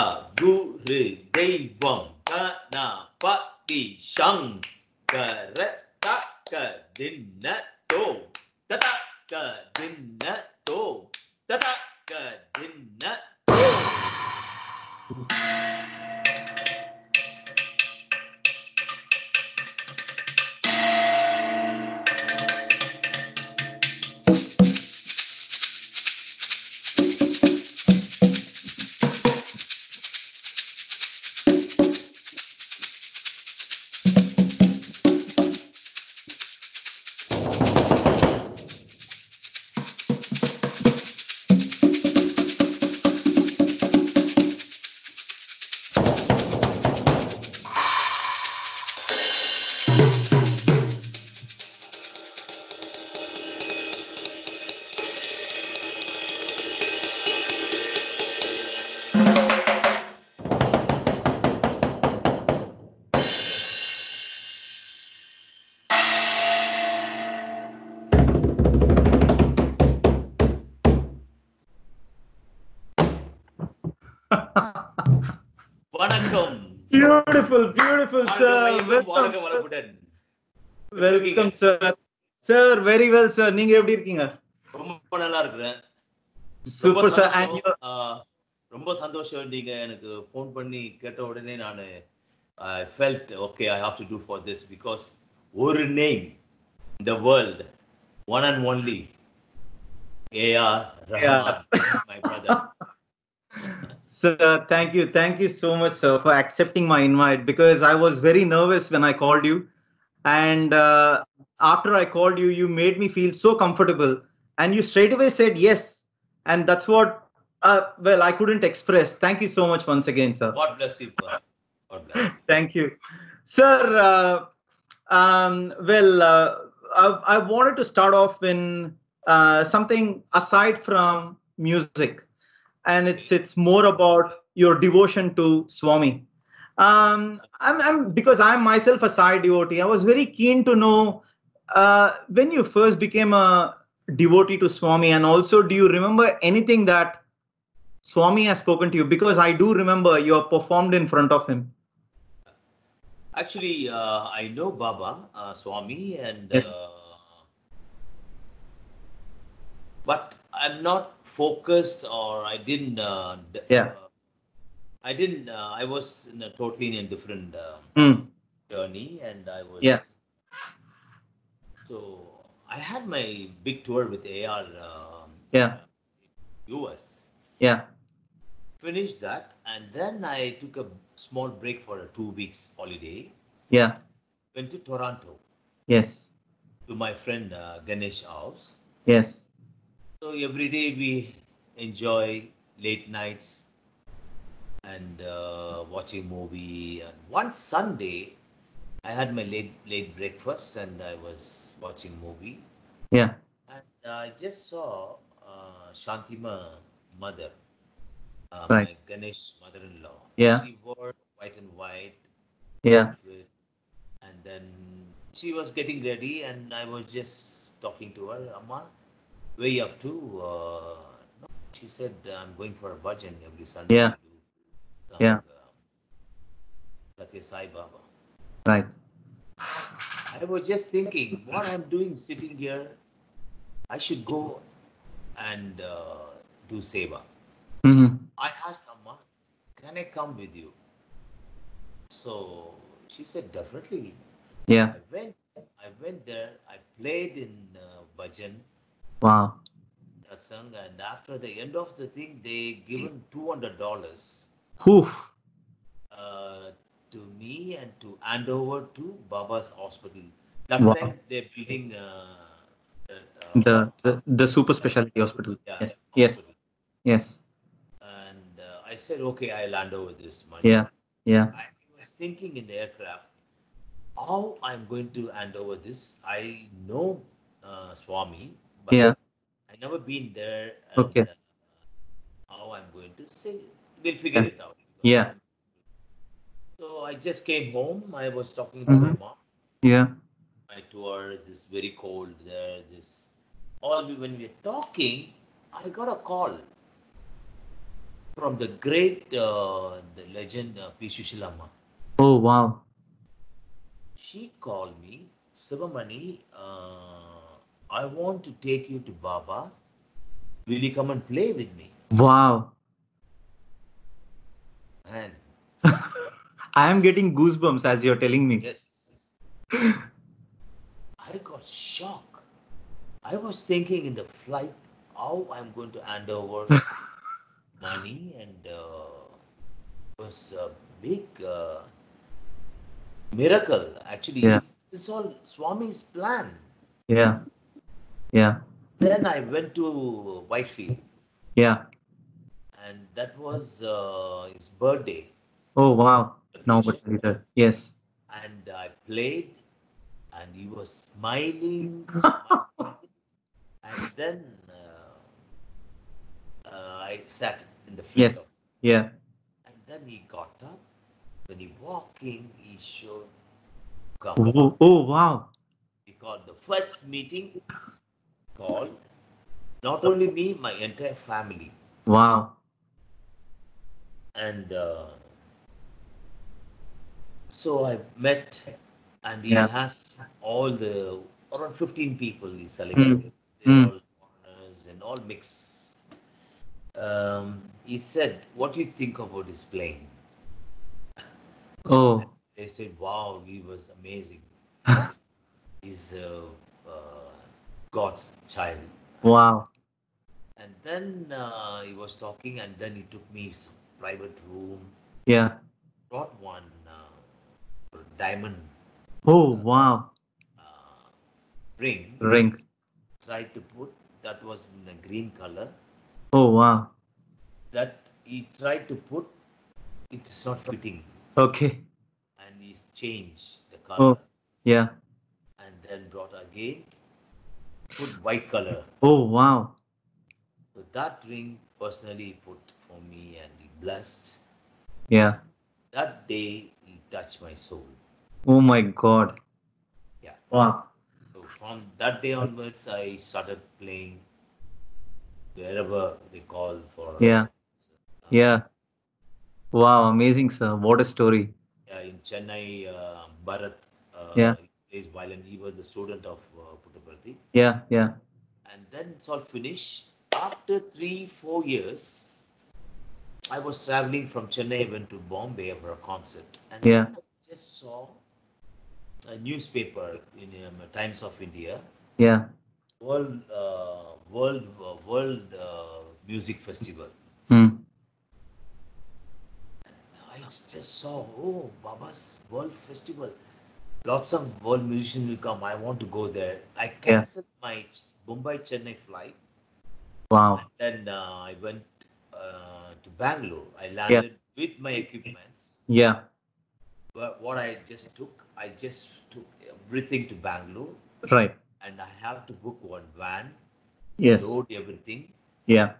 đà gu lì đây vòng ta đà phát kỳ sang cà rét ta cà đình nát tô. Ta ta cà đình nát tô. Ta ta cà đình nát tô. welcome, sir. Sir, very well, sir. நீங்க எப்படி இருக்கீங்க? ரொம்ப நல்லா இருக்கிறேன் Super, ரொம்ப sir. And சந்தோஷம். you, ஆ, ரொம்ப சந்தோஷம் நீங்க எனக்கு ஃபோன் பண்ணி கேட்ட உடனே நான் I felt okay I have to do for this because ஒரு நேம் இந்த world one and only AR Rahman my brother sir, thank you, thank you so much, sir, for accepting my invite because I was very nervous when I called you, and uh, after i called you you made me feel so comfortable. And you straight away said yes. And that's what uh, well i couldn't express. Thank you so much once again sir. God bless you god bless. thank you. Sir uh, um, well uh, I, I, wanted to start off in uh, something aside from music. And it's it's more about your devotion to swami. Um, I'm, I'm because I'm myself a Sai devotee. I was very keen to know uh, when you first became a devotee to Swami, and also do you remember anything that Swami has spoken to you? Because I do remember you have performed in front of him. Actually, uh, I know Baba uh, Swami, and Yes. uh, but I'm not focused, or I didn't. Uh, Yeah. I didn't. Uh, I was in a totally in a different uh, Hmm. journey, and I was. Yeah. So I had my big tour with AR. Um, Yeah. US. Yeah. Finished that, and then I took a small break for a two weeks holiday. Yeah. Went to Toronto. Yes. to my friend uh, Ganesh house. Yes. So every day we enjoy late nights and uh, watching movie. And one Sunday, I had my late late breakfast and I was watching movie. Yeah. And I just saw uh, Shantima mother, uh, Right. my Ganesh mother-in-law. Yeah. She wore white and white Yeah. outfit. And then she was getting ready, and I was just talking to her, Amma, where you up to? Uh. She said, I'm going for a bhajan every Sunday. Yeah. To do some, Yeah. Uh, Satya Sai Baba. Right. I was just thinking, what I'm doing sitting here, I should go and uh, do seva. hmm I asked Amma, can I come with you? So she said, definitely. Yeah. I went, I went there. I played in uh, bhajan, Wow. satsang, and after the end of the thing, they given two hundred dollars Oof. uh, to me and to hand over to Baba's hospital. That Wow. time they're building uh, that, uh, The, the the super specialty hospital. yeah, Yes. Yes. hospital. Yes. And uh, I said, okay, I'll hand over this money. Yeah. Yeah. I was thinking in the aircraft, how I'm going to hand over this. I know uh, Swami, but Yeah. I never been there. And, Okay. uh, how I'm going to say, we'll figure it out. Yeah. So I just came home. I was talking to my Mhm. mom. Yeah. My tour, this very cold there, this. All we, when we were talking, I got a call from the great, uh, the legend uh, P. Oh, wow. She called me, Sivamani, uh, I want to take you to Baba. Will you come and play with me? Wow. And I am getting goosebumps as you're telling me. yes, I got shocked. I was thinking in the flight how I'm going to hand over money, and uh, it was a big uh, miracle. Actually, Yeah. this is all Swami's plan. Yeah. Yeah. Then I went to Whitefield, Yeah. And that was uh, his birthday. Oh, wow. Now, but later. Yes. and I played, and he was smiling, smiling. and then uh, uh, I sat in the front Yes. Yeah. and then he got up. When he walking, he showed. Oh, oh, wow. He called the first meeting. Called not only me, my entire family, Wow. And uh, so I met, and he Yeah. has all the around 15 people he selected. Mm. all foreigners and all mix. Um, he said, "What do you think about his playing?" Oh, They said, "Wow, he was amazing. He's uh, uh, God's child." wow. And then uh, he was talking, and then he took me some private room, Yeah. brought one uh, diamond Oh, wow. uh, ring, Ring. tried to put that was in the green color. Oh, wow. That he tried to put, it is not fitting, Okay. and he's changed the color, Oh. Yeah. and then brought again, put white color. Oh, wow. So that ring personally put for me, and he blessed. Yeah. That day he touched my soul. Oh, my God. Yeah. Wow. So from that day onwards, I started playing wherever they call for. Yeah. uh, Yeah. Wow. Amazing, sir. What a story. yeah, in Chennai, uh, Bharat uh, Yeah. plays violin. He was the student of uh, Puttaparthi. Yeah. Yeah. And then it's all finished. After three, four years, I was traveling from Chennai, went to Bombay for a concert. And Yeah. I just saw a newspaper in um, Times of India, Yeah. World uh, World uh, World uh, Music Festival. Hmm. I just saw, oh, Baba's World Festival. Lots of world musicians will come. I want to go there. I canceled my Mumbai Chennai flight. Wow. And then uh, I went Bangalore. I landed with my equipments. Yeah. But what I just took, I just took everything to Bangalore, Right. and I have to book one van, Yes. load everything, Yeah.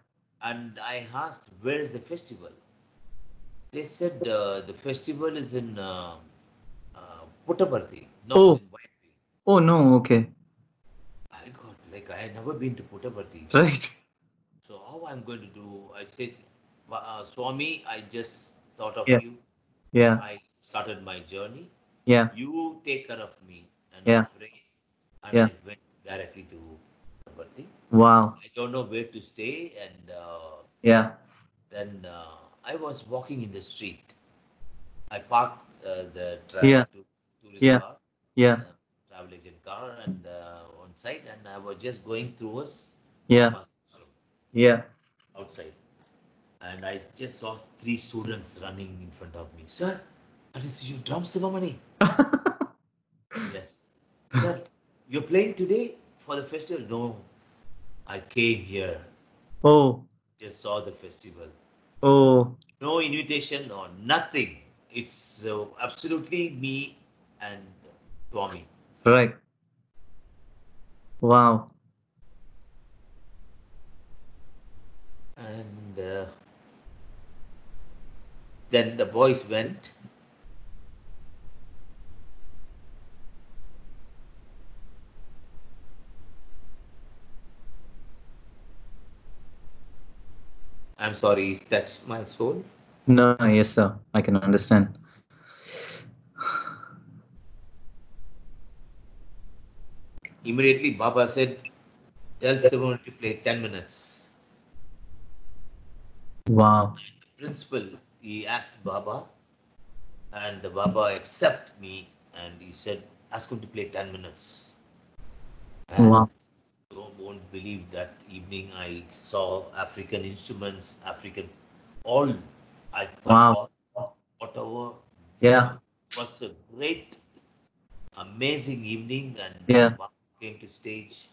and I asked, "Where is the festival?" They said uh, the festival is in uh, uh, Puttaparthi, not Oh. in Whitefield. Oh, no. Okay. I got like I had never been to Puttaparthi, Right. so how I'm going to do? I said, uh, Swami, I just thought of Yeah. you. Yeah. I started my journey. Yeah. You take care of me, and Yeah. I prayed, and Yeah. I went directly to Puttaparthi. Wow. I don't know where to stay, and uh, Yeah. then uh, I was walking in the street. I parked uh, the tra- Yeah. to- tourist Yeah. car, Yeah. uh, travel agent car, and uh, on site, and I was just going towards Yeah. Yeah. outside, and I just saw three students running in front of me. Sir, what is you drum Sivamani? yes. Sir, you're playing today for the festival? No, I came here, Oh. just saw the festival. Oh. no invitation or nothing. It's uh, absolutely me and Swami. Right. Wow. And uh, then the boys went. I'm sorry, that's my soul? No, yes, sir. I can understand. Immediately, Baba said, Tell someone to play 10 minutes. Wow. Principal, he asked Baba, and the Baba accepted me, and he said, Ask him to play 10 minutes. And Wow. you won't believe that evening I saw African instruments, African, all, I Wow. whatever. Yeah. It was a great, amazing evening, and Yeah. Baba came to stage.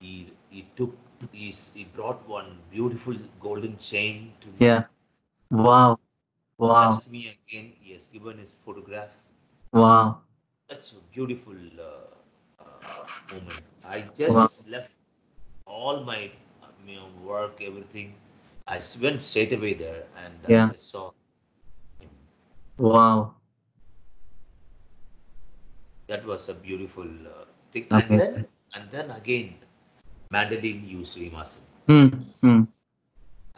He he took he, he brought one beautiful golden chain to me. Yeah. Wow. Wow. Touched me again. He has given his photograph. Wow. Such a beautiful uh, uh, moment. I just left all my you know, work, everything. I went straight away there and Yeah. I just saw him. Wow. That was a beautiful uh, thing. Okay. And then and then again, Madeline used to Himasan. Hmm. Hmm.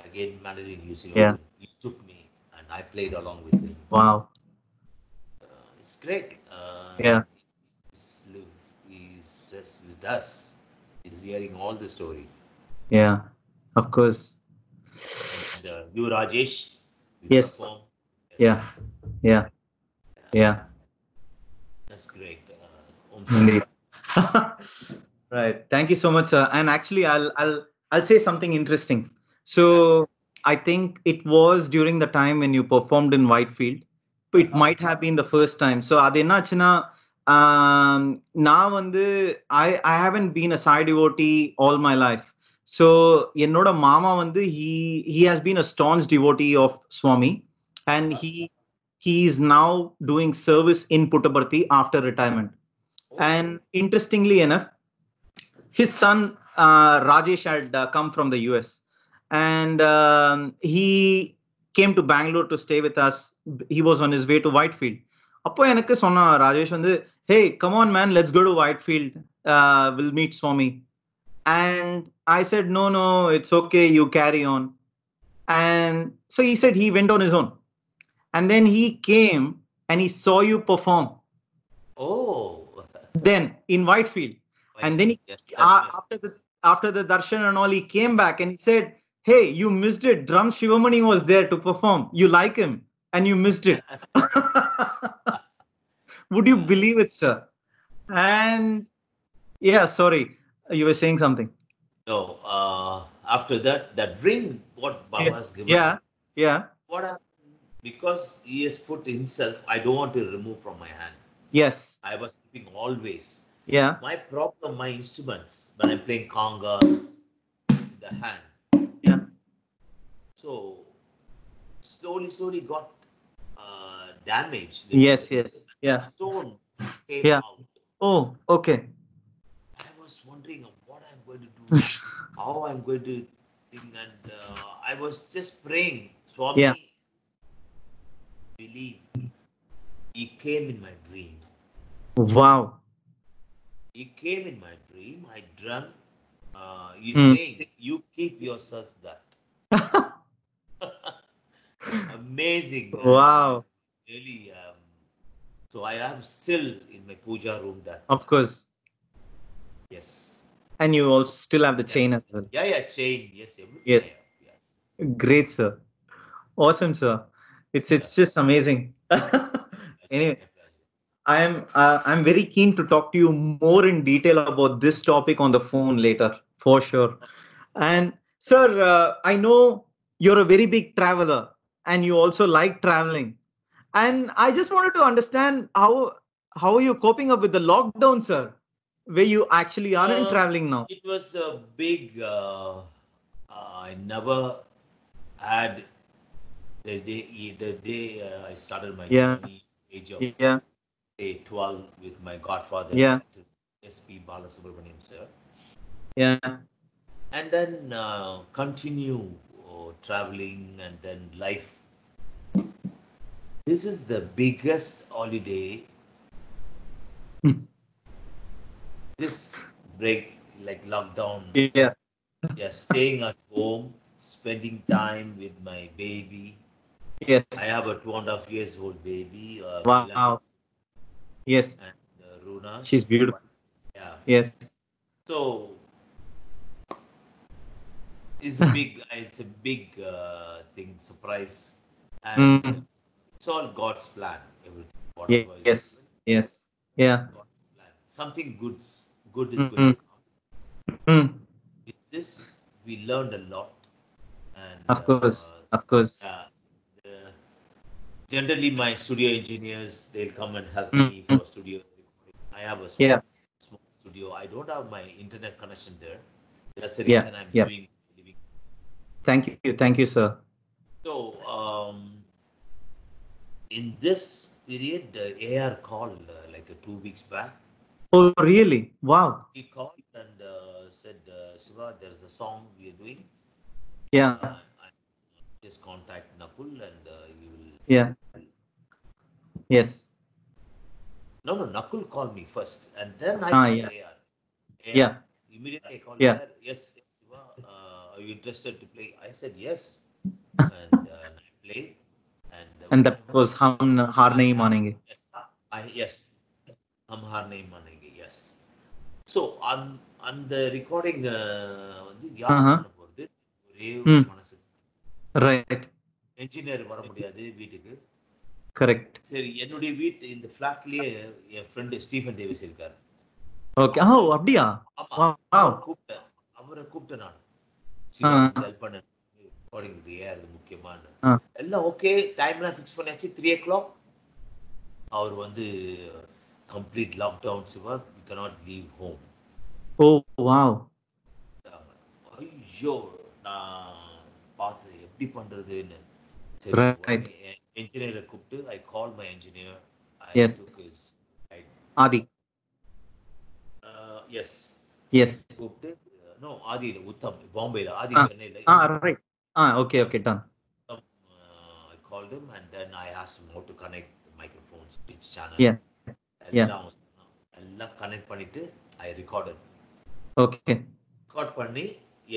Again, Madeline used to Yeah. He took me I played along with him. Wow. Uh, it's great. Uh, Yeah. He's, he's just with us. He's hearing all the story. Yeah. Of course. And uh, you, Rajesh, you Yes. perform. Yeah. Yeah. Yeah. That's great. Uh, Indeed. right. Thank you so much, sir. And actually, I'll I'll I'll say something interesting. So I think it was during the time when you performed in Whitefield. It might have been the first time. So அது என்னாச்சுன்னா um, நான் வந்து I I haven't been a Sai devotee all my life. So என்னோட மாமா வந்து he he has been a staunch devotee of Swami and he he is now doing service in Puttaparthi after retirement. And interestingly enough, his son uh, Rajesh had uh, come from the US, and um, he came to Bangalore to stay with us. He was on his way to Whitefield. அப்போ எனக்கு சொன்னா ராஜேஷ் வந்து hey come on man let's go to white field will meet Swami and I said no no it's okay you carry on and so he said he went on his own and then he came and he saw you perform Oh. then in Whitefield. And then he, Yes, uh, that's it. after the after the darshan and all, he came back and he said, "Hey, you missed it. Drum Shivamani was there to perform. You like him, and you missed it." Would you believe it, sir? And yeah, sorry, you were saying something. No, uh, after that, that ring, what Baba Yeah. has given. Yeah, yeah, What happened? Because he has put himself, I don't want to remove from my hand. yes, I was keeping always. yeah, My problem, my instruments, when I'm playing conga, the hand. So slowly, slowly got uh, damaged. yes, yes, yeah. Stone came Yeah. out. Oh, okay. I was wondering what I'm going to do, how I'm going to think, and uh, I was just praying. Swami, Yeah. believe. He came in my dreams. Wow. He came in my dream. I dreamt. Uh, he's Hmm. saying, "You keep yourself that." Amazing. wow. Really. Um, so I am still in my puja room. That Of course. yes. And you also still have the chain as well. Yeah, yeah. Chain. Yes. Yes. Yes. Great, sir. Awesome, sir. It's it's just amazing. anyway, I am uh, I'm very keen to talk to you more in detail about this topic on the phone later, for sure. And sir, uh, I know you're a very big traveler, and you also like traveling. And I just wanted to understand how how are you coping up with the lockdown, sir, where you actually aren't Uh, traveling now. It was a big. Uh, uh, I never had the day. The day uh, I started my Yeah. journey, age of Yeah, say 12 with my godfather, Yeah. S.P. Balasubramaniam, sir. yeah, And then uh, continue uh, traveling and then life. This is the biggest holiday. Hmm. this break, like lockdown, yeah, yeah, staying at home, spending time with my baby. Yes. I have a two and a half years old baby. Uh, Wow. Milan Yes. And uh, Runa. She's beautiful. Yeah. Yes. So it's a big, it's a big uh, thing, surprise, and Mm. It's all God's plan. Everything. Whatever Yes. Yes. Yeah. Something good, good is Mm-mm. going to come. Mm. With this, we learned a lot. And Of course. uh, Of course. uh, uh, generally, my studio engineers they'll come and help Mm, me for studio. recording. I have a small, Yeah. small studio. I don't have my internet connection there. That's the Yeah, reason I'm yeah. doing. Living. Thank you. Thank you, sir. So, um, in this period, the AR called uh, like uh, two weeks back. Oh, really? Wow. He called and uh, said, uh, "Shiva, there's a song we are doing. Yeah. Uh, I just contact Nakul and uh, he will." Yeah. Yes. No, no, Nakul called me first, and then I Ah, yeah. AR. AR. Yeah. Immediately I called Yeah. AR. Yes, yes, Shiva, uh, are you interested to play? I said yes, and, uh, and I played. And, And that was Hum Har Nahi Manenge. Yes, I yes, Hum Nahi Manenge. Yes. So on அந்த recording வந்து யார் Uh-huh. பண்ண போறது ஒரே ஒரு ம். மனசு Right. Engineer வர முடியாது வீட்டுக்கு Correct. சரி என்னுடைய வீட்டு இந்த பிளாட்லயே என் ஃப்ரெண்டு ஸ்டீஃபன் டேவிஸ் இருக்காரு Okay. Oh, அப்படியா? அவரை கூப்பிட்டேன் அவரை கூப்பிட்டேன் நான் ஆ. ஹெல்ப் பண்ண ரெக்கார்டிங் ஏன் அது முக்கியமான. எல்லாம் ஓகே டைம்லாம் ஃபிக்ஸ் பண்ணியாச்சு த்ரீ ஓ கிளாக் அவர் வந்து complete lockdown Siva we can't leave home Oh, wow. ஐயோ நான் பார்த்து எப்படி பண்றதுன்னு. என்ஜினியரை கூப்பிட்டு I call my engineer. Adi. Yes Yes. கூப்பிட்டு நோ ஆதி உத்தம் பாம்பேல ஆதி. சென்னையில Ah, okay, okay, done. uh, I called him and then I asked him how to connect the microphones, which channel. Yeah. எல்லாம் எல்லாம் கனெக்ட் பண்ணிட்டு ஐ ரெக்கார்டட் Okay. ரெக்கார்ட் பண்ணி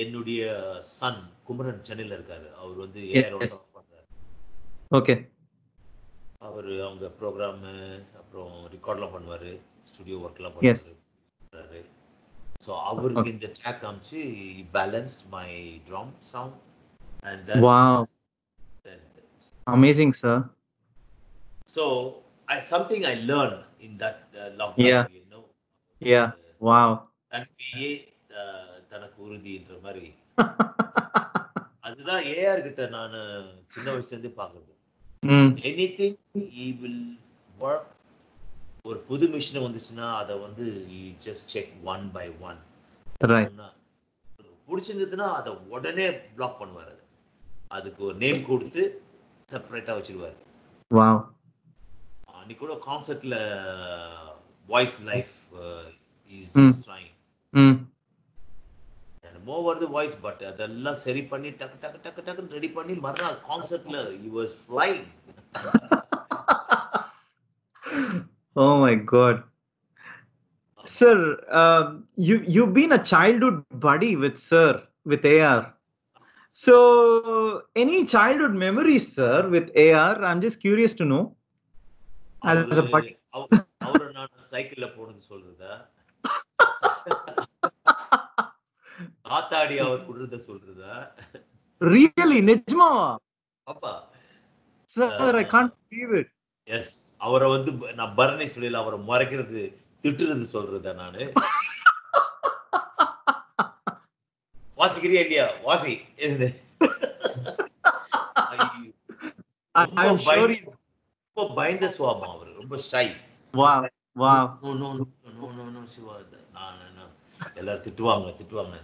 என்னுடைய Sun Kumaran சென்னையில இருக்காரு அவர் வந்து Yes. ஏஆர் பண்றாரு Okay. அவர் அவங்க ப்ரோக்ராம் அப்புறம் ரெக்கார்ட்லாம் பண்ணுவாரு ஸ்டுடியோ ஒர்க்லாம். பண்ணுவாரு ஸோ அவருக்கு இந்த ட்ராக் காமிச்சு balanced my drum sound and Wow. Amazing, sir. So I something I learned in that uh, lockdown, Yeah. you know. Yeah. Wow. தன்மையே uh, தனக்கு உறுதின்ற மாதிரி அதுதான் ஏஆர் கிட்ட நான் சின்ன வயசுல இருந்து பாக்குறது. எனி திங் வில் ஒர்க் ஒரு புது மிஷின் வந்துச்சுன்னா அதை வந்து just check one by one Right. பிடிச்சிருந்ததுன்னா அதை உடனே பிளாக் பண்ணுவார் அது அதுக்கு ஒரு நேம் கொடுத்து செப்பரேட்டா வச்சிருவாரு. வாவ் அன்னைக்கு கூட கான்செர்ட்ல வாய்ஸ் லைஃப் இஸ் ட்ரைங் என்னமோ வருது வாய்ஸ் பட் அதெல்லாம் சரி பண்ணி டக்கு டக்கு டக்கு டக்குன்னு ரெடி பண்ணி மறுநாள் கான்செர்ட்ல you was flying oh my god sir you you been a childhood buddy with sir with AR So, any childhood memories, sir, with AR? I'm just curious to know. As a அவரை நான் சைக்கிள்ல போனது சொல்றதா ஆத்தாடி அவர் குடுறத சொல்றதா Really, Nijmawa? அப்பா Sir, I can't believe it. Yes அவரை வந்து நான் பரணி ஸ்டுடியோல அவரை மறைக்கிறது திட்டுறது சொல்றதா நானு வாசிக்கிறியா இல்லையா? வாசி. ரொம்ப பயந்து- சுவாபம் அவர். ரொம்ப shy Wow. Wow. No no no no no Siva. நான் எல்லாரும் திட்டுவாங்க திட்டுவாங்க.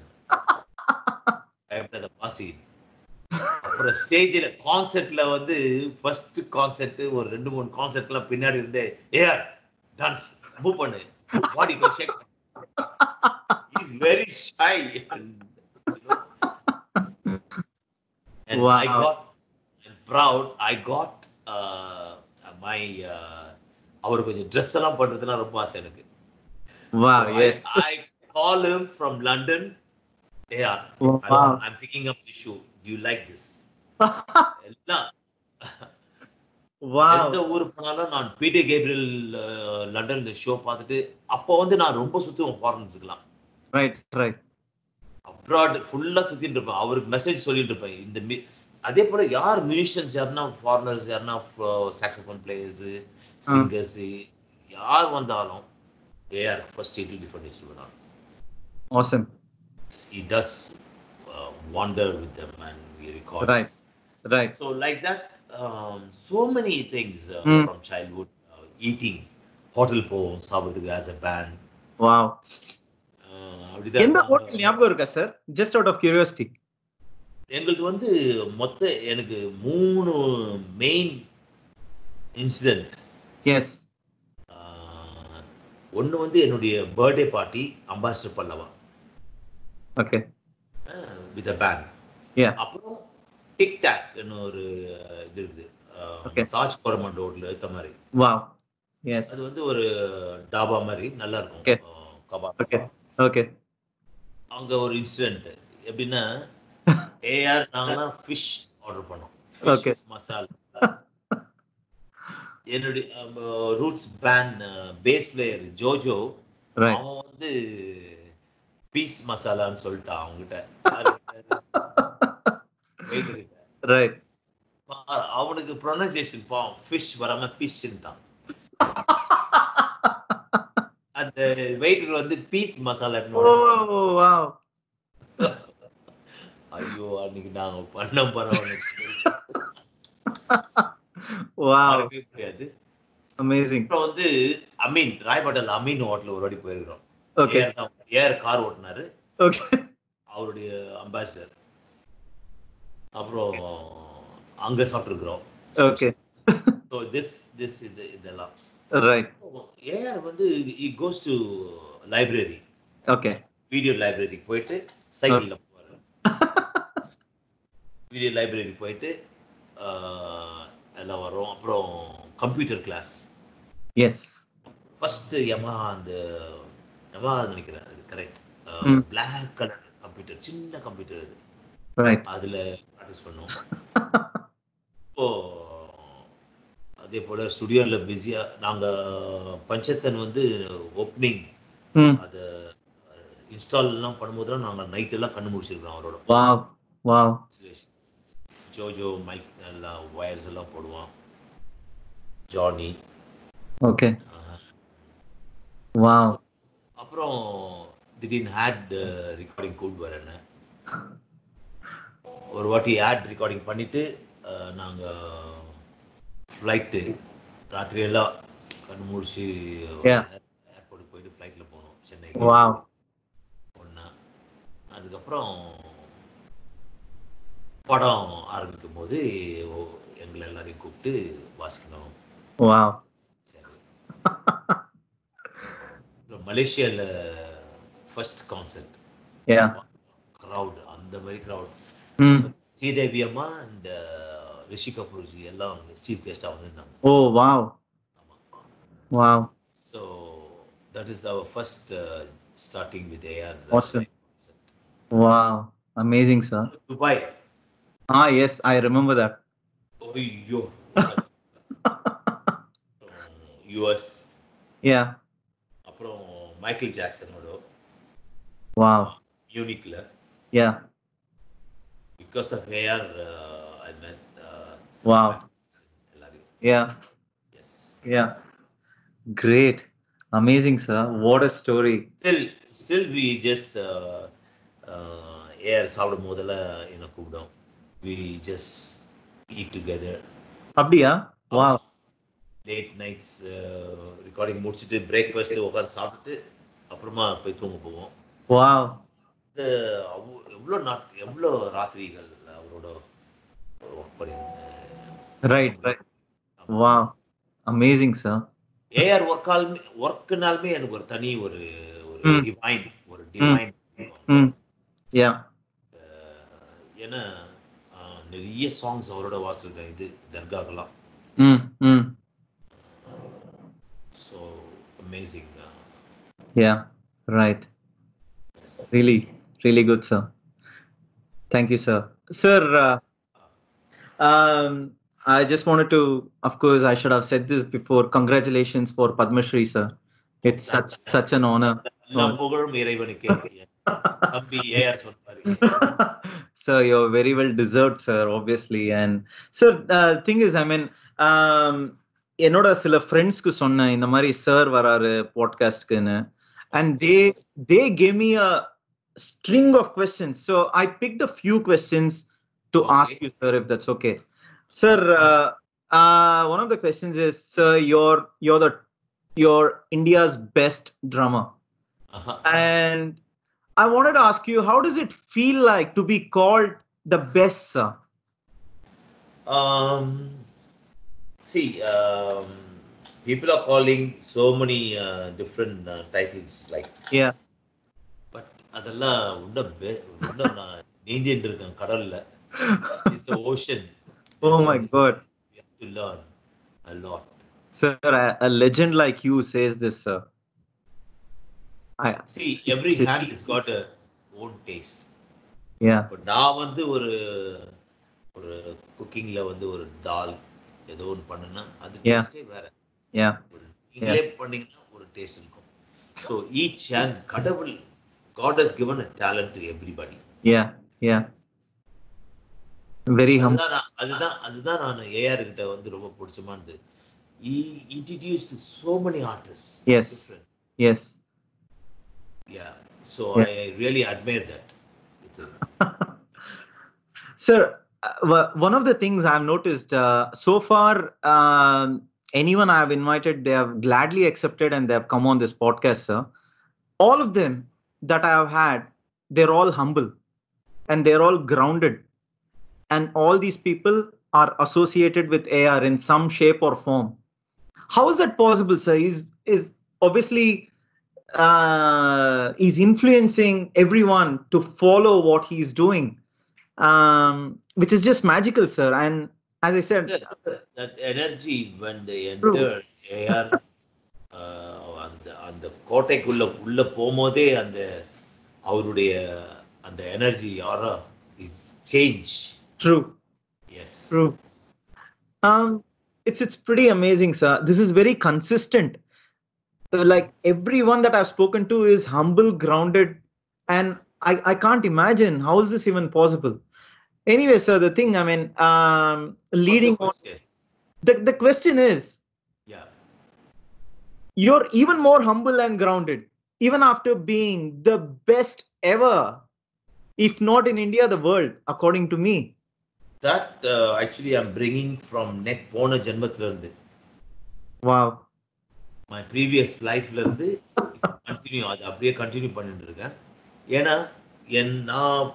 வாசி. அப்புறம் ஸ்டேஜ்ல கான்சர்ட்ல வந்து ஃபர்ஸ்ட் கான்சர்ட் ஒரு ரெண்டு மூணு கான்சர்ட்லாம் பின்னாடி இருந்து ஏஆர் டான்ஸ் மூவ் பண்ணு. Body shake very shy and I Wow. got I'm proud I got uh, my uh, அவர் கொஞ்சம் ட்ரெஸ் எல்லாம் பண்றதுன்னா ரொம்ப ஆசை எனக்கு Wow. So Yes. I, I call him from London. Yeah, I Wow. want- I'm picking up the shoe. You like this எல்லாம் wow எந்த ஊர் போனாலும் நான் பீட்டர் கேப்ரியல் லண்டன்ல ஷோ பார்த்துட்டு அப்போ வந்து நான் ரொம்ப சுத்துவேன் ஃபாரின்ஸுக்கெல்லாம் right right அப்ராட் ஃபுல்லா சுத்திட்டு இருப்பேன். அவருக்கு மெசேஜ் சொல்லிட்டு இருப்பேன். இந்த mi- அதே போல யார் மியூசிஷியன்ஸ் யாருன்னா ஃபாரினர்ஸ் யாருன்னா சாக்ஸபோன் பிளேயர்ஸ் சிங்கர்ஸ் யார் வந்தாலும் ஏஆர் ஃபர்ஸ்ட் இன்ட்ரடியூஸ் பண்ணி சொல்லுவேன் நான். Awesome. He does uh, wonder with them and we record Right. right. So like that um, so many things uh, Mm. from childhood uh, eating hotel போவோம் சாப்பிடுறதுக்கு as a band. Wow. அப்படிதான் எந்த hotel ஞாபகம் இருக்கா sir just out of curiosity எங்களுக்கு வந்து மொத்த எனக்கு மூணு மெயின் இன்சிடென்ட் எஸ் ஒன்று வந்து என்னுடைய birthday party Ambassador Pallava okay with a Yeah. அப்புறம் டிக் டாக் ஒரு இது இருக்குது. தாஜ் கோரமன் ரோட்ல இருக்க மாதிரி. அது வந்து ஒரு டாபா மாதிரி நல்லா. இருக்கும். கபாப். ஓகே அங்க ஒரு இன்சிடென்ட் எப்படின்னா ஏஆர் நாங்கலாம் ஃபிஷ் ஆர்டர் பண்ணோம். Okay. மசாலா என்னுடைய Roots band bass player Jojo அவன் வந்து பீஸ் மசாலான்னு சொல்லிட்டான் அவங்ககிட்ட அவனுக்கு ப்ரொனன்சியேஷன் பாவம் ஃபிஷ் வராம ஃபிஷ்ன்ட்டான் அந்த வெயிட்டர் வந்து பீஸ் மசாலா ஐயோ அன்னைக்கு நாங்க பண்ண பரவாயில்ல முடியாது. அமேசிங் அப்புறம் வந்து அமீன் ராய்பட்டல் அமீன் ஹோட்டல் ஒரு வாட்டி போயிருக்கிறோம். ஓகே ஏஆர் கார் ஓட்டினாரு. ஓகே அவருடைய அம்பாசிடர் அப்புறம் அங்க சாப்பிட்டுருக்குறோம். ஓகே ஸோ திஸ் திஸ் இது இதெல்லாம். ரைட் ஏஆர் வந்து he goes to library okay video library போயிட்டு சைக்கிளில் போவார் வீடியோ லைப்ரரி போயிட்டு எல்லாம் வரும். அப்புறம் கம்ப்யூட்டர் கிளாஸ் எஸ் ஃபர்ஸ்ட் யமா அந்த யமா நினைக்கிறேன். அது கரெக்ட். பிளாக் கலர் கம்ப்யூட்டர் சின்ன கம்ப்யூட்டர் அது. ரைட் அதுல ப்ராக்டிஸ் பண்ணோம் இப்போ அதே போல ஸ்டுடியோல பிஸியா நாங்க பஞ்சத்தன் வந்து ஓப்பனிங் அதை இன்ஸ்டால் எல்லாம் பண்ணும்போது நாங்க நைட் எல்லாம் கண்ணு முடிச்சிருக்கிறோம் அவரோட. ஜோஜோ மைக் எல்லாம் வயர்ஸ் எல்லாம் போடுவான். ஜானி. ஓகே. வாவ். அப்புறம் திடீர்னு ஹேட் ரெக்கார்டிங் கூட்டு வரேன்னு ஒரு வாட்டி ஆட் ரெக்கார்டிங் பண்ணிட்டு அஹ், நாங்க ஃப்ளைட்டு ராத்திரி எல்லாம் கண் முடிச்சு ஏர்போர்ட் போயிட்டு ஃப்ளைட்டில் போனோம் சென்னைக்கு ஒன்றா அதுக்கப்புறம் படம் ஆரம்பிக்கும் போது எங்களை எல்லாரையும் கூப்பிட்டு வாசிக்கணும். மலேசியால ஃபர்ஸ்ட் கான்சர்ட் க்ரௌட் அந்த மாதிரி க்ரௌட் ஸ்ரீதேவி அம்மா இந்த ரிஷி கபூர்ஜி எல்லாம் சீஃப் கெஸ்டா வந்திருந்தாங்க ஓ wow wow so that is our first starting with AR Awesome. Wow amazing sir Dubai ah S I remember that ஐயோ யூஎஸ் யா அப்புறம் Michael ஜாக்சனோட wow யூனிக்ல yeah because of AR ஐ மெட் wow Yeah. Yeah Yeah. Great. Amazing, sir. What a story. Still, still we just uh, uh, சாப்பிடும் முதல்ல என்ன கூப்பிடும் we just eat together அப்படியா வா late nights recording முடிச்சிட்டு பிரேக்ஃபாஸ்ட் உட்காந்து சாப்பிட்டுட்டு அப்புறமா போய் தூங்க போவோம் வா எவ்வளோ நாட் எவ்வளோ ராத்திரிகள் அவரோட ஒர்க் பண்ணியிருந்தேன் right right wow amazing sir AR work ஒர்க்கால் ஒர்க்னாலுமே எனக்கு ஒரு தனி ஒரு ஒரு டிவைன் ஒரு டிவைன் யா ஏன்னா நிறைய சாங்ஸ் அவரோட வாசல் இது தர்காக்கெல்லாம். So amazing yeah right really really good sir thank you sir sir sir, uh, um, I just wanted to, of course, I should have said this before. Congratulations for Padma Shri, sir. It's such such an honor. எல்லாம் புகழும் இறைவனுக்கே தம்பி AR சொன்னாரு sir, you're very well deserved, sir, obviously. And sir, uh, thing is, I mean, um, என்னோட சில ஃப்ரெண்ட்ஸ்க்கு சொன்னேன் இந்த மாதிரி சார் வராரு பாட்காஸ்ட்க்குன்னு and they they gave me a string of questions so i picked a few questions to Okay. ask you sir if that's okay sir uh, uh, one of the questions is sir you're you're the you're india's best drummer Aha. and i wanted to ask you how does it feel like to be called the best sir Um, see, um, people are calling so many uh, different uh, titles, like, yeah but அதெல்லாம் உன்ன பெ- உன்ன நான் நீந்திட்டு இருக்கேன் கடல்ல it's ocean Oh my god you have to learn a lot sir a, legend like you says this sir i see every hand has got a own taste yeah but நான் வந்து ஒரு ஒரு குக்கிங்ல வந்து ஒரு தால் ஏதோ ஒன்று பண்ணுனா அது. டேஸ்டே வேற yeah நீங்களே பண்ணீங்கன்னா ஒரு டேஸ்ட் இருக்கும் ஸோ ஈச் ஹேண்ட் கடவுள் god has given a talent to everybody yeah yeah very humble அதுதான் நான் அதுதான் அதுதான் நான் ஏஆர் கிட்ட வந்து ரொம்ப பிடிச்சமானது he introduced so many artists Yes. different. yes yeah so Yeah. i really admire that with him. Sir, uh, wa- one of the things I've noticed uh, so far, um, anyone I've invited, they have gladly accepted and they have come on this podcast, sir. All of them that I have had, they're all humble and they're all grounded. And all these people are associated with AR in some shape or form. How is that possible, sir? Is is obviously uh, he's influencing everyone to follow what he's doing um, which is just magical, sir. And as I said, that, that energy when they True. enter AR uh, அந்த அந்த கோட்டைக்குள்ள உள்ள போகும்போதே அந்த அவருடைய அந்த energy யாரா is change true, Yes. true. Um, it's it's pretty amazing, sir. This is very consistent. Uh, Like everyone that I've spoken to is humble, grounded, and I I can't imagine how is this even possible. Anyway, sir, the thing I mean, um, leading on, the the question is, yeah you're even more humble and grounded even after being the best ever if not in india the world according to me that uh, actually I'm bringing from போன ஜென்மத்துல இருந்து. Wow my previous லைஃப்ல இருந்து continue அது அப்படியே continue பண்ணிட்டு இருக்கேன். ஏன்னா என் நான்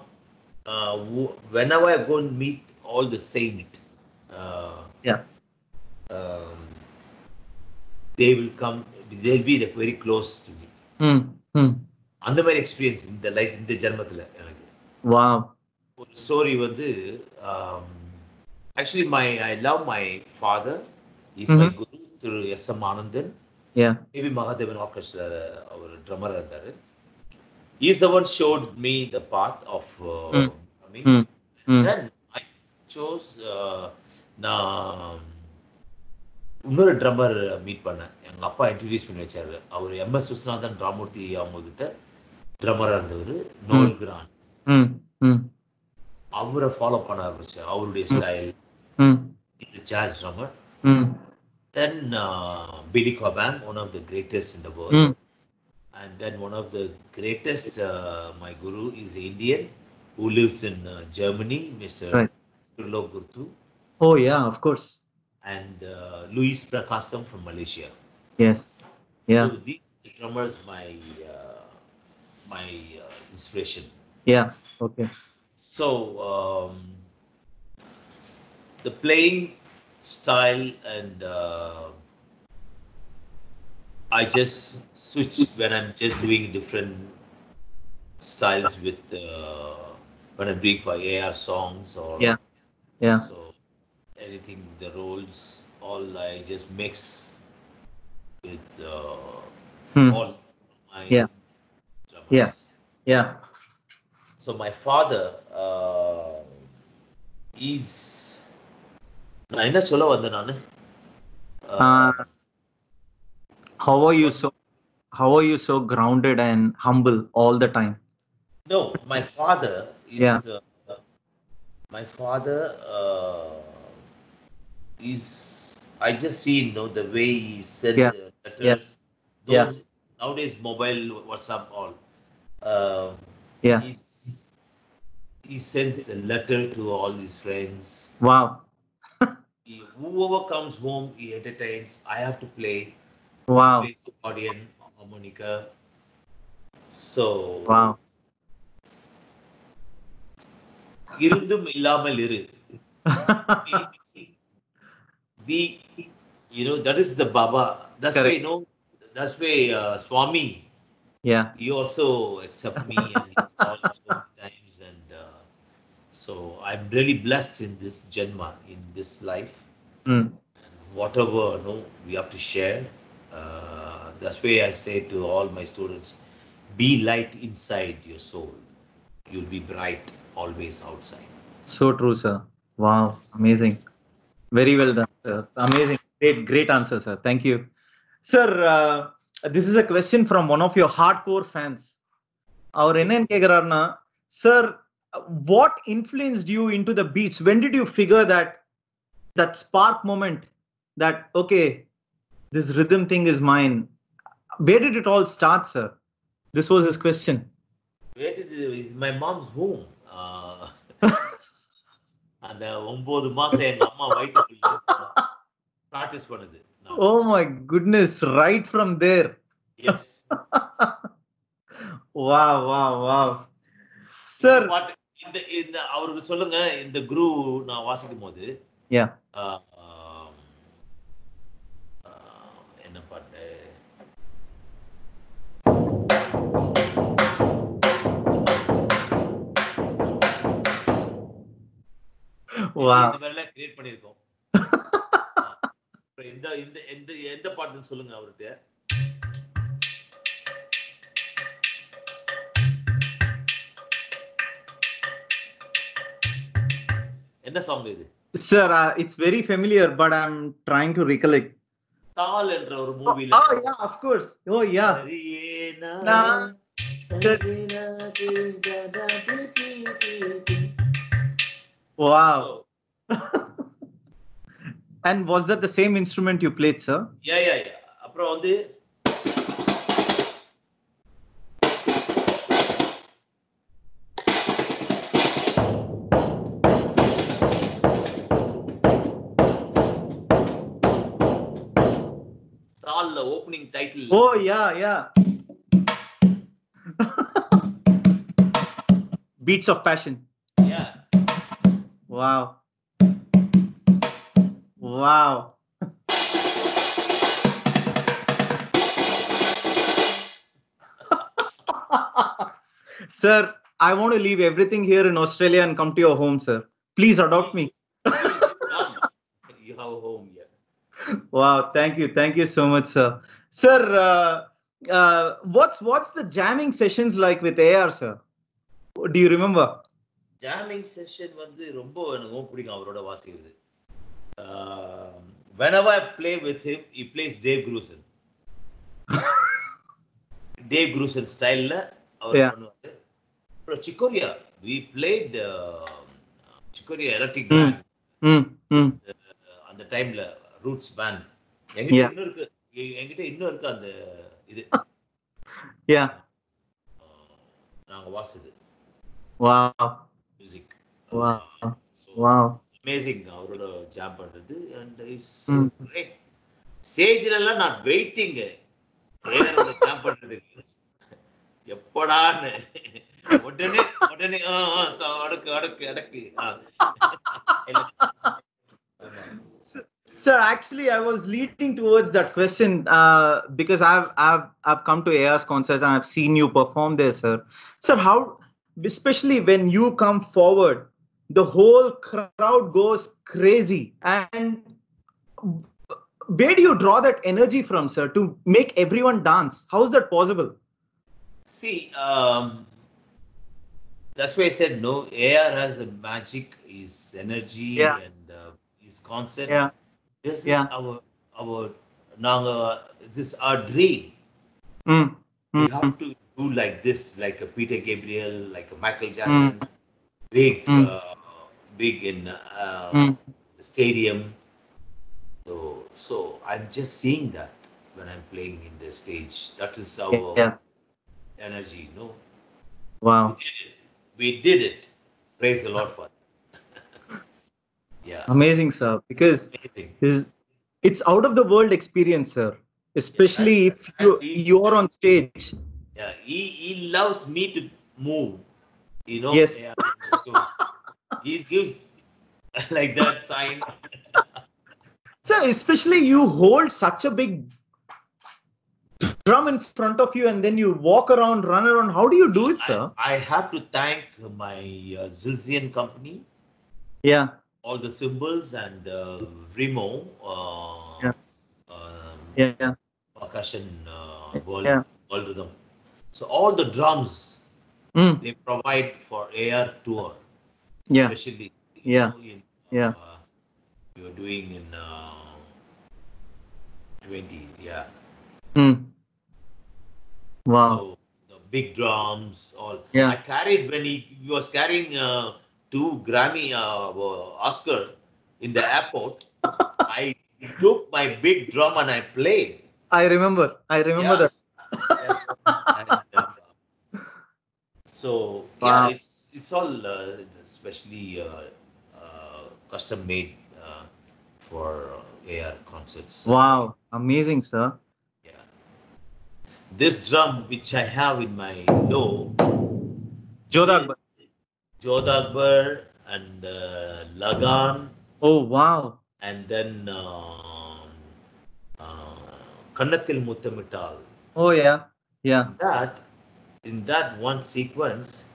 when I go meet all the saint they will come they'll be very close to me அந்த மாதிரி எக்ஸ்பீரியன்ஸ் இந்த லைஃப் இந்த ஜென்மத்துல எனக்கு. வாவ் ஒரு ஸ்டோரி வந்து actually my I love my father is my. Guru Thiru S M Anandan AV Mahadevan orchestra அவர் ட்ரம்மராக இருந்தாரு is the one showed me the path of. Then I chose நான் இன்னொரு ட்ரம்மர் மீட் பண்ணேன். எங்க அப்பா introduce பண்ணி வச்சாரு. அவர் எம்எஸ் விஸ்வநாதன் ராமூர்த்தி அவங்க கிட்ட ட்ரம்மராக இருந்தவர். நோல் கிராண்ட் அவரை ஃபாலோ பண்ண ஆரம்பிச்சேன் அவருடைய style jazz drummer then Billy Cobham one of the greatest in the world and then one of the greatest my guru is Indian who lives in Germany mister Trilok Gurtu. Oh yeah, of course. And uh, Lewis Pragasam from Malaysia. Yes. Yeah. So these drummers my uh, my uh, inspiration. Yeah. Okay so um, the playing style and uh, I just switch when I'm just doing different styles with uh, when I'm doing for AR songs or Yeah. yeah so anything the roles all I just mix with uh, Hmm. all my Yeah. drummers. Yeah. yeah So my father, is நான் என்ன சொல்ல வந்தேன் நானு Uh, how are you so? How are you so grounded and humble all the time? no my father is Yeah. uh, my father uh, is i just see you know the way he sent Yeah. the letters those Yeah. nowadays mobile whatsapp all uh, Yeah. he's he sends a letter to all his friends Wow. he, whoever comes home he entertains i have to play Wow. plays accordion harmonica so Wow. இருந்தும் இல்லாமல் இரு we you know that is the baba that's why Correct. you know that's why uh, swami yeah. he also accept me and he so i'm really blessed in this janma in this life Mm. whatever no we have to share uh, that's why i say to all my students be light inside your soul you'll be bright always outside So true, sir. Wow. Amazing. Very well done, sir. Amazing. Great, great answer, sir. Thank you. Sir, uh, this is a question from one of your hardcore fans. அவர் என்னன்னு கேக்குறாருன்னா sir what influenced you in to the beats when did you figure that that spark moment that okay this rhythm thing is mine where did it all start sir this was is question where did it, my mom's home uh, அந்த ஒன்பது மாசம் எங்க அம்மா வயிற்றுக்குள்ள practice பண்ணுது oh my goodness right from there S wow wow wow sir இந்த இந்த அவருக்கு சொல்லுங்க இந்த குரு நான் வாசிக்கும் போது என்ன பாட்டு? கிரியேட் பண்ணிருக்கோம் இந்த இந்த எந்த எந்த பாட்டுன்னு சொல்லுங்க அவர்கிட்ட. என்ன சாங் இது sir uh, it's very familiar but i'm trying to recollect தால் என்ற ஒரு oh, மூவில oh yeah of course oh yeah நான் wow and was that the same instrument you played sir யா யா யா அப்புறம் வந்து title. Oh, yeah, yeah. Beats of Passion. Yeah. Wow. Wow. sir, I want to leave everything here in Australia and come to your home, sir. Please adopt me. you have a home. Wow, thank you. Thank you so much, sir. Sir uh, uh, what's what's the jamming sessions like with ar sir do you remember jamming session வந்து ரொம்ப எனக்கு பிடிக்கும் அவரோட வாசிக்கிறது whenever I play with him, he plays Dave Grusin. Dave Grusin ஸ்டைல்ல அவர். பண்ணுவாரு அப்புறம் Chick Corea we played uh, Chick Corea electric Mm. Band mm, mm. அந்த டைம்ல ரூட்ஸ் பேண்ட் Yeah. இன்னும் இருக்கு என்கிட்ட இன்னும் இருக்கு அந்த இது. அஹ், நாங்க வாசுது wow. Music Wow. wow. Amazing அவரோட ஜாம் பண்றது. And is. கிரேட் ஸ்டேஜ்ல எல்லாம் நான் வெயிட்டிங் ஜாம் பண்றதுக்கு. எப்படான்னு உடனே உடனே அடக்கு அடக்கு அடக்கு. Sir, actually, I was leading towards that question uh, because I've I've I've come to AR's concerts and I've seen you perform there, sir. Sir, how, especially when you come forward, the whole crowd goes crazy. And where do you draw that energy from, sir, to make everyone dance? How is that possible? See, um, that's why I said no. AR has a magic, his energy Yeah. and uh, his concept. Yeah. This Yeah. is our our Nanga. This our dream. Mm. We Mm. have to do like this, like a Peter Gabriel, like a Michael Jackson, big, Mm. uh, big in uh, Mm. stadium. So, so I'm just seeing that when I'm playing in the stage. That is our Yeah. energy, no? Wow. We did it. We did it. Praise the Lord for. Amazing, sir. Because Amazing. is it's out of the world experience, sir. Especially if you you're on stage. Yeah. He, he loves me to move. You know? Yes. Yeah. So he gives like that sign. Sir, especially you hold such a big drum in front of you and then you walk around, run around. How do you do it, sir? I, I have to thank my uh, Zildjian company, Yeah. All the cymbals and uh, Remo, uh, Yeah. um, Yeah. Percussion uh, world, Yeah. world rhythm. So all the drums Mm. they provide for AR tour, Yeah. especially Yeah. know, in, Yeah. Uh, we were doing in uh, 20s, yeah. Mm. Wow. So the big drums, all. Yeah. I carried when he, he was carrying uh, two Grammy uh, uh, Oscar in the airport. I took my big drum and I played. I remember. I remember Yeah. that. Yes. And, uh, so Wow. yeah, it's it's all uh, especially uh, uh, custom made uh, for AR concerts. Wow. Amazing, sir. Yeah. This drum which I have in my low Jodha Akbar. Jodha Akbar and uh, Lagaan Oh, wow. and then um, uh, Kannathil Muthamittal. Oh, yeah. Yeah. That in that one sequence,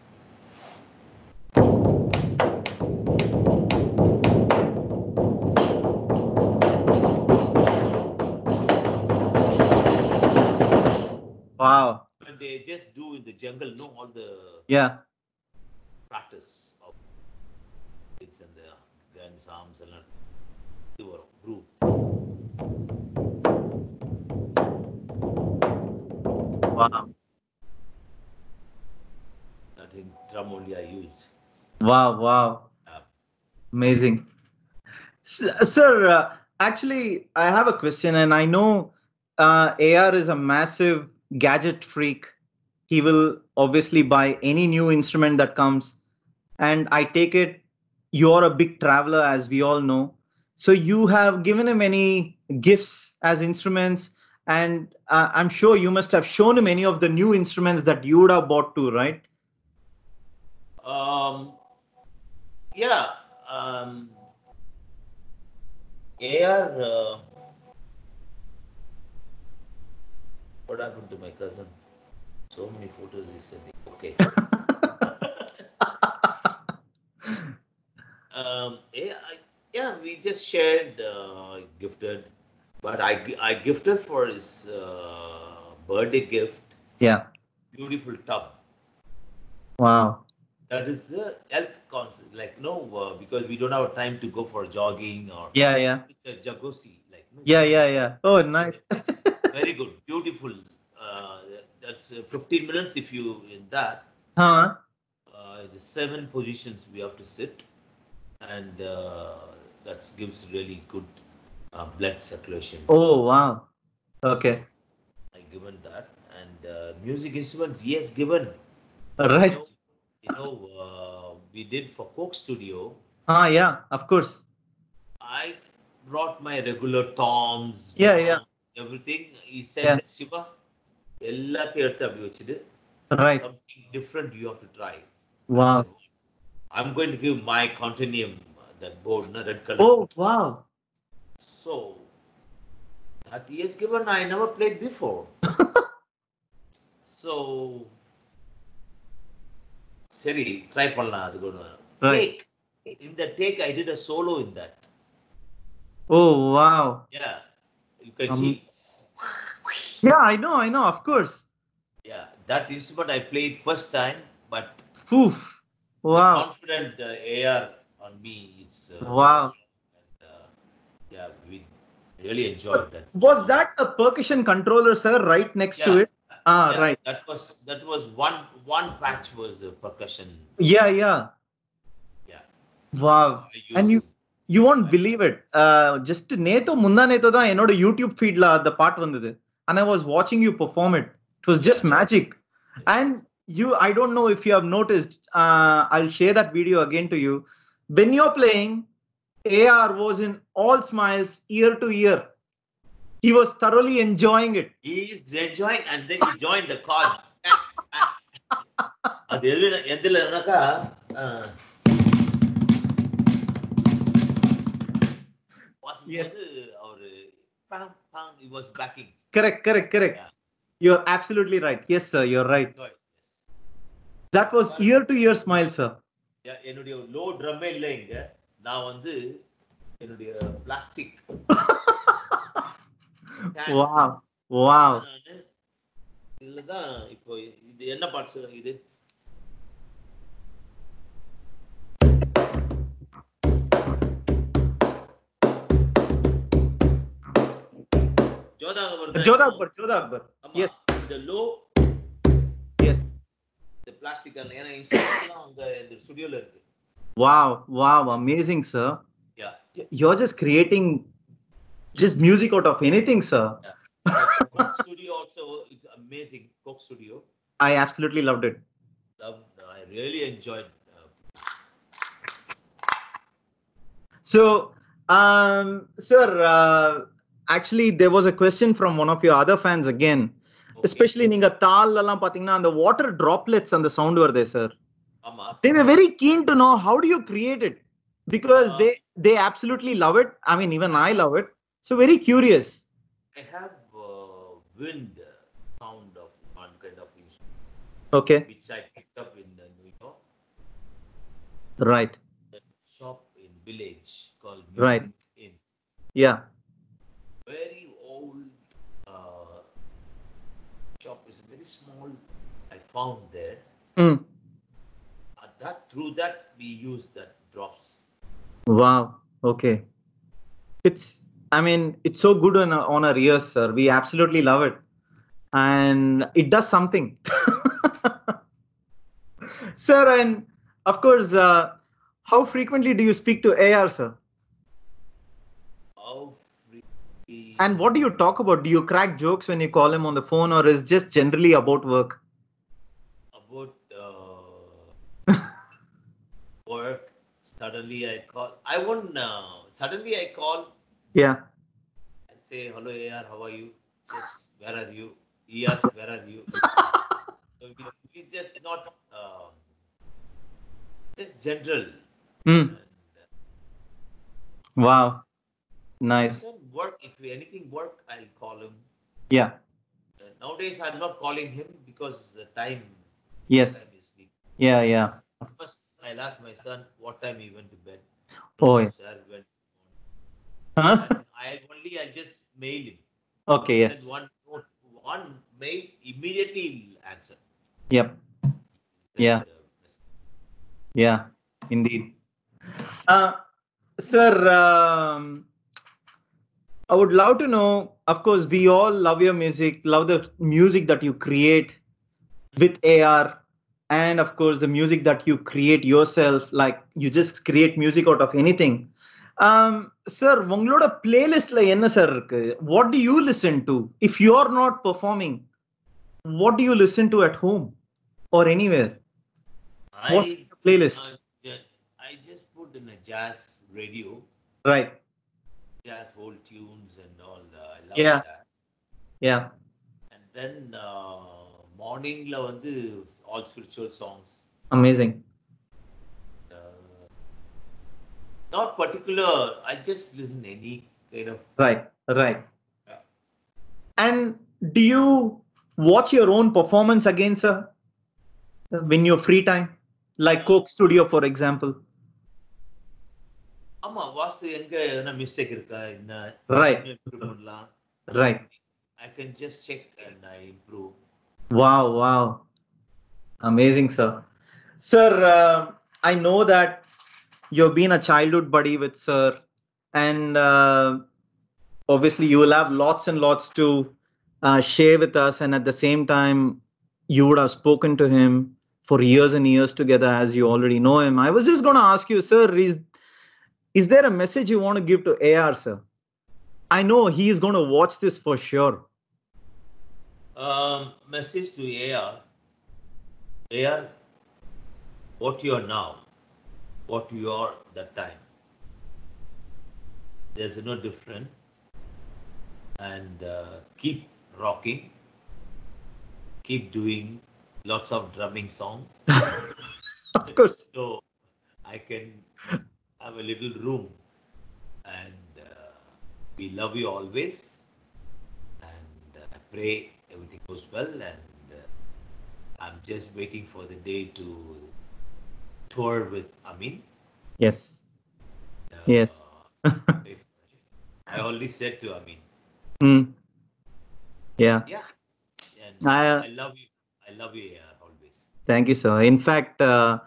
Wow. when they just do in the jungle, no, all the Yeah practice of kids and their grandsons and they were group. Wow. I think drum only I used. Wow, wow. Yeah. Amazing. Sir, uh, actually, I have a question, and I know uh, AR is a massive gadget freak. He will obviously buy any new instrument that comes and I take it you're a big traveler, as we all know. So you have given him any gifts as instruments, and uh, I'm sure you must have shown him any of the new instruments that you would have bought too, right? Um, yeah. Um, AR. Uh, what happened to my cousin? So many photos he sent me. Okay. um, yeah, yeah, we just shared, uh, gifted, but I, I gifted for his uh, birthday gift, Yeah. beautiful tub. Wow. That is a health concept, like no, uh, because we don't have time to go for jogging or Yeah. Yeah. it's a jacuzzi, like no, Yeah. Yeah. Yeah. Oh, nice. very good, beautiful. Uh, that's uh, 15 minutes if you in that. huh? Uh, the seven positions we have to sit, and uh, that gives really good uh, blood circulation. Oh, wow. Okay. I given that, and uh, music instruments, yes, given. Right. You know, uh, we did for Coke Studio. Ah, yeah. Of course. I brought my regular toms. Yeah, yeah. Everything. He said, Yeah. Shiva, எல்லாத்தையும் எடுத்து அப்படி வச்சுட்டு Right. something different you have to try. Wow. I'm going to give my continuum that board, na, red color. Oh, wow. So that he has given, I never played before. so சரி try பண்ணலாம் அது கூட Right. take in the take I did a solo in that. Oh, wow. Yeah, you can Um, see. Yeah, I know. I know. Of course. Yeah, that instrument I played first time, but Poof. Wow. confident uh, AR on me is uh, Wow. and, uh, yeah, we really enjoyed that. Was that a percussion controller, sir, right next to Yeah. it? Ah, Yeah, right. That was that was one one patch was uh, percussion. Yeah, yeah. Yeah. Wow. I used And you- to- you won't believe it just நேத்தோ முந்தா நேத்தோ தான் என்னோட YouTube ஃபீட்ல அந்த பாட்டு வந்தது and I was வாட்சிங் you perform it it was just magic and you I don't know if you have noticed I share that video again to you when you're playing AR was in all smiles year to year he was thoroughly enjoying it he is enjoying and then he joined the cause. அது எதுல எதுலனாக்கா Yes. அவரு pam, pam, he was backing. correct correct correct Yeah. you're absolutely right yes sir you're right That was ear to ear smile sir என்னுடைய low ட்ரம்மே இல்ல இங்க. நான் வந்து என்னுடைய பிளாஸ்டிக் வாவ் வாவ் இதுலதான் இப்போ இது என்ன பாட்டு சொல்லுங்க இது? ஜோதா அக்பர் ஜோதா அக்பர் ஜோதா அக்பர் எஸ் இந்த low இந்த பிளாஸ்டிக் ஏன்னா இன்ஸ்ட்ருமெண்ட்லாம் அங்க இந்த ஸ்டுடியோல இருக்கு Wow, wow, amazing, sir. Yeah. Y- You're just creating just music out of anything, sir. Coke studio also it's amazing Coke studio I absolutely loved it. Loved, I really enjoyed uh, So, um, sir, uh, actually, there was a question from one of your other fans again. okay. Especially நீங்க தால் எல்லாம் பாத்தீங்கன்னா அந்த water droplets அந்த sound வருதே sir ஆமா they were very keen to know how do you create it because Uh, they they absolutely love it i mean even i love it so very curious I have uh, wind sound of one kind of instrument okay which I picked up in uh, New York, right the shop in village called Right. Music Inn. yeah Found there. Mm. Uh, that through that we use that drops. wow okay it's i mean it's so good on, on our ears sir we absolutely love it and it does something sir and of course uh, how frequently do you speak to ar sir How And what do you talk about? Do you crack jokes when you call him on the phone, or is just generally about work? about uh, work? Suddenly I call. I won't. Uh, suddenly I call. Yeah. I say, hello, AR, how are you? Says, where are you? He asks, where are you? so we, we just not, um, just general. Hmm. And, uh, Wow. Nice. work, if anything work, I'll call him. Yeah. Uh, nowadays, I'm not calling him because the time, Yes. time. Yeah. Yeah. First, I'll ask my son what time he went to bed. Oh. Yeah. Sir went. Huh? I only I just mail him. Okay. Yes. One one mail immediately answer. Yep. Yeah. Uh, Yeah. Indeed. Uh, sir, um, I would love to know. Of course, we all love your music, love the music that you create with AR, and of course, the music that you create yourself. Like you just create music out of anything. Um, sir, உங்களோட பிளேலிஸ்ட்ல என்ன sir இருக்கு what to you listen to if you are not performing what to you listen to at home or anywhere I, What's your playlist? uh, yeah, I just put in a jazz radio, Right. jazz whole tunes and all. Uh, I love Yeah. that. Yeah. And then uh, மார்னிங்ல வந்து all spiritual songs amazing not particular I just listen any kind of right right and do you watch your own performance again sir when your free time? Like coke studio for example. ஆமா வாஸ்து எங்க என்ன mistake இருக்கா? என்ன? Right right I can just check and I improve Wow. Wow. Amazing, sir. Sir, uh, I know that you've been a childhood buddy with Sir, and uh, obviously you will have lots and lots to uh, share with us. And at the same time, you would have spoken to him for years and years together, as you already know him. I was just going to ask you, Sir, is is there a message you want to give to AR, Sir? I know he's going to watch this for sure. Um, message to AR. AR, what you are now, what you are that time. There's no different. And uh, keep rocking. Keep doing lots of drumming songs. of course. So I can have a little room. And uh, we love you always. And uh, pray everything goes well. And uh, I'm just waiting for the day to tour with Ameen. Yes. Uh, Yes. I already said to Ameen, Mm. Yeah. yeah. And I, uh, I love you. I love you always. Thank you, sir. In fact, uh,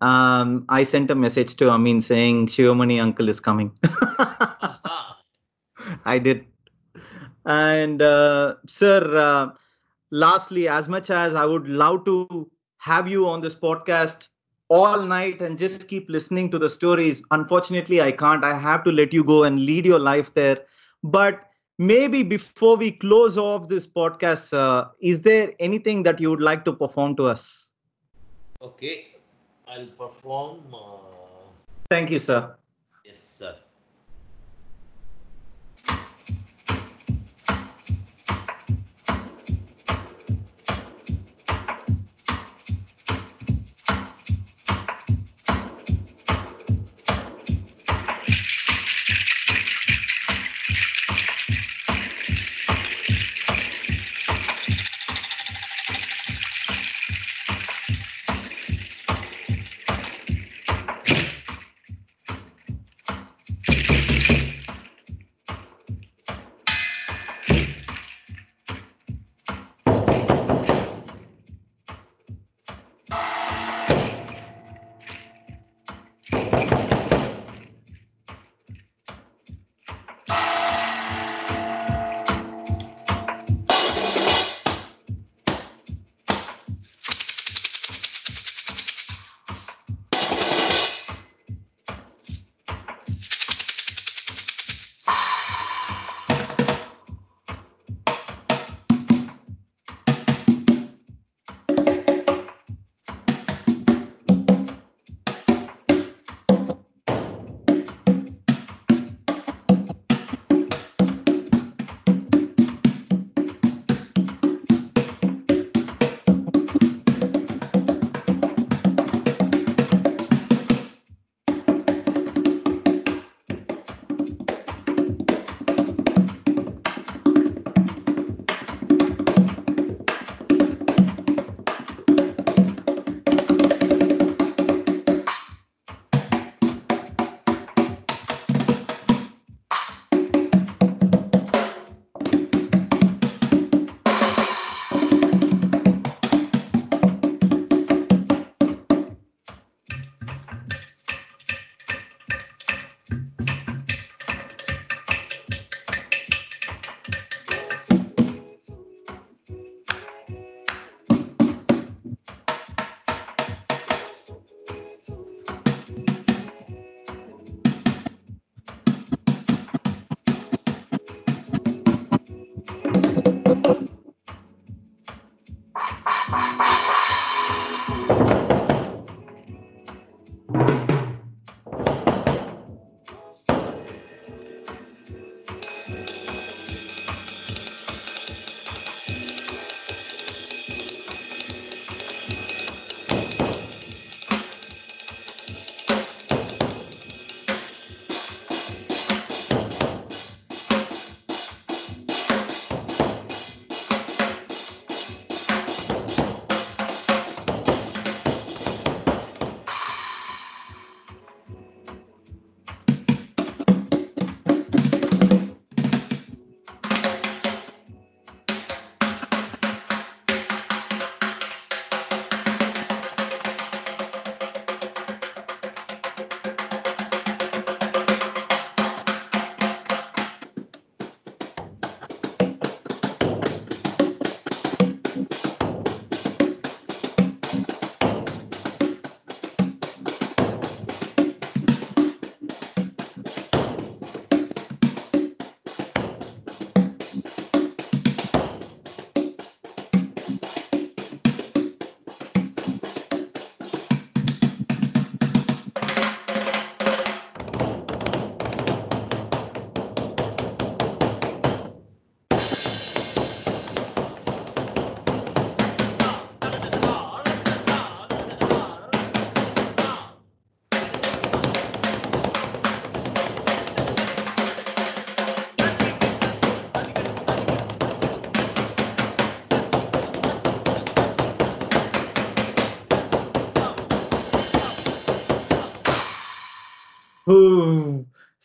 um, I sent a message to Ameen saying Shivamani uncle is coming. I did. And uh, sir, uh, lastly, as much as I would love to have you on this podcast all night and just keep listening to the stories, unfortunately, I can't. I have to let you go and lead your life there. But maybe before we close off this podcast, uh, is there anything that you would like to perform to us? Okay. I'll perform. Uh, Thank you, sir. yes, sir.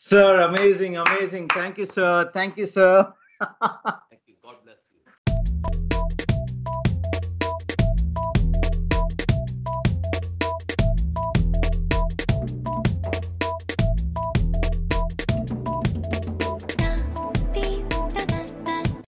Sir, amazing, amazing. Thank you, sir. Thank you, sir.